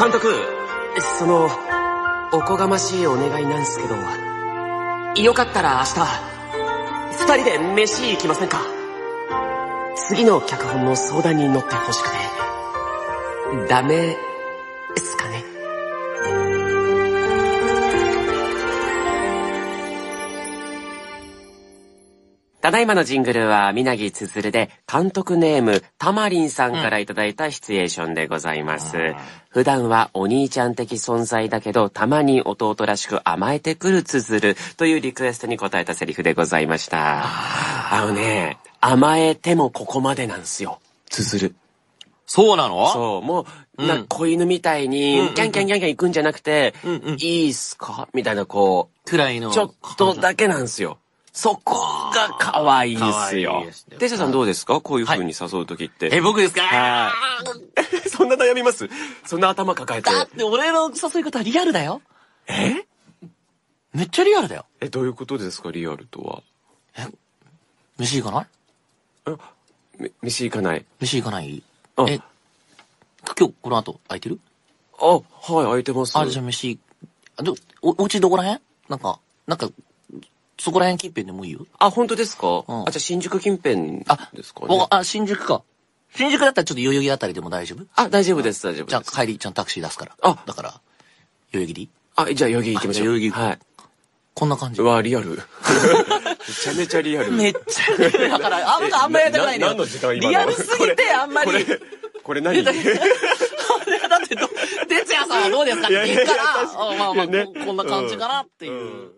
監督、その、おこがましいお願いなんすけど、よかったら明日、二人で飯行きませんか？次の脚本の相談に乗ってほしくて。ダメ、ですかね？ただいまのジングルは、みなぎつづるで、監督ネーム、たまりんさんからいただいたシチュエーションでございます。普段はお兄ちゃん的存在だけど、たまに弟らしく甘えてくるつづるというリクエストに答えたセリフでございました。あのね、甘えてもここまでなんすよ。つづる。そうなの？そう、もう、うんなんか子犬みたいに、うんうんキャンキャンキャンキャン行くんじゃなくて、うんうんいいっすか？みたいな、こくらいの。う、ちょっとだけなんすよ。そこが可愛いですね。デジャさんどうですか？こういう風に誘うときって。え、僕ですか？はい。そんな悩みます？そんな頭抱えて。だって俺の誘い方リアルだよ。え？めっちゃリアルだよ。え、どういうことですか？リアルとは。飯行かない？め飯行かない。飯行かない？あえ、今日この後空いてる？あ、はい、空いてます。あ、じゃあ飯、あど、お、お家どこら辺？なんか、なんか、そこら辺近辺でもいいよ。あ、本当ですか、うんあ、じゃあ新宿近辺あ、ですかね。おあ、新宿か。新宿だったらちょっと代々木あたりでも大丈夫？あ、大丈夫です、大丈夫じゃあです。帰り、ちゃんとタクシー出すから。あだから、代々木でいいあ、じゃあ、代々木行きましょう。代々木はい。こんな感じう。わ、リアル。めちゃめちゃリアル。めっちゃリアルだから、あんま、あんまやりたくないのよ。何の時間今の？リアルすぎて、あんまり。これ、これ何？だって、哲也さんはどうですか？って言うから、まあまあ、こんな感じかなっていう。